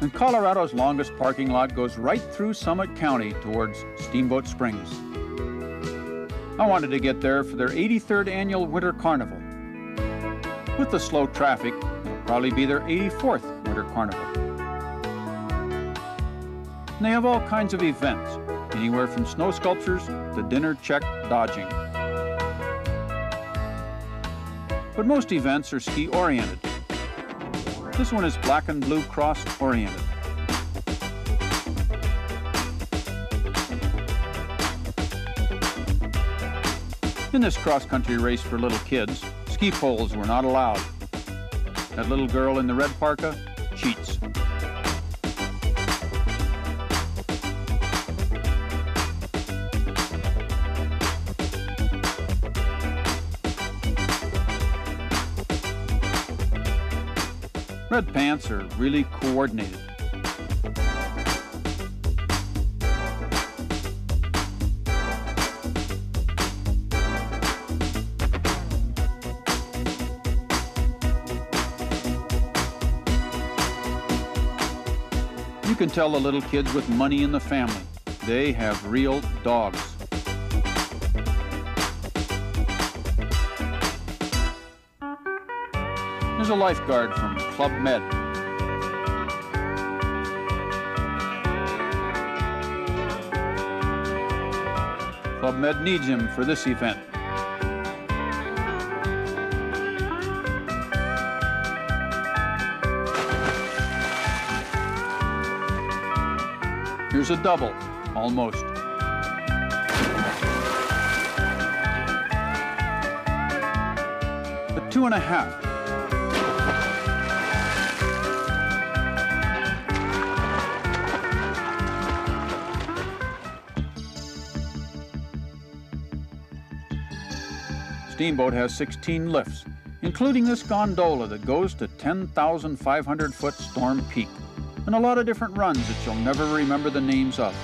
And Colorado's longest parking lot goes right through Summit County towards Steamboat Springs. I wanted to get there for their 83rd annual Winter Carnival. With the slow traffic, it'll probably be their 84th Winter Carnival. And they have all kinds of events, anywhere from snow sculptures to dinner check dodging. But most events are ski oriented. This one is black and blue cross oriented. In this cross-country race for little kids, ski poles were not allowed. That little girl in the red parka cheats. Red pants are really coordinated. You can tell the little kids with money in the family. They have real dogs. There's a lifeguard from Club Med. Club Med needs him for this event. Here's a double, almost. A two and a half. Steamboat has 16 lifts, including this gondola that goes to 10,500 foot Storm Peak, and a lot of different runs that you'll never remember the names of.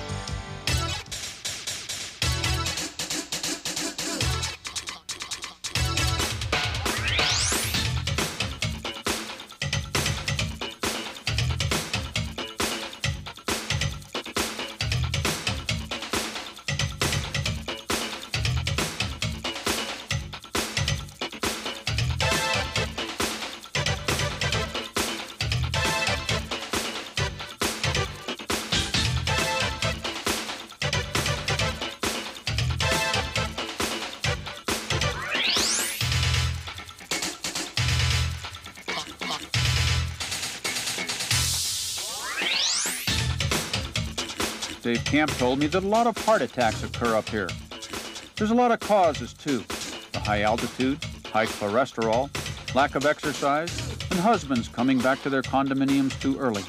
Dave Camp told me that a lot of heart attacks occur up here. There's a lot of causes too. The high altitude, high cholesterol, lack of exercise, and husbands coming back to their condominiums too early.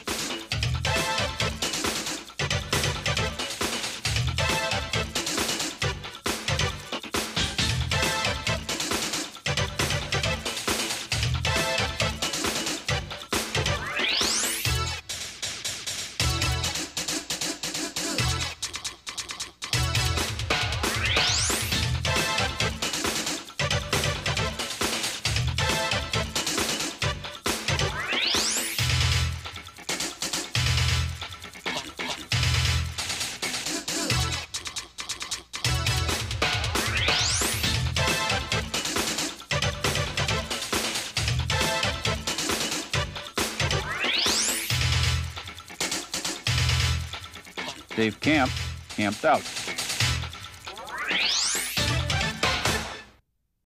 Dave Camp camped out.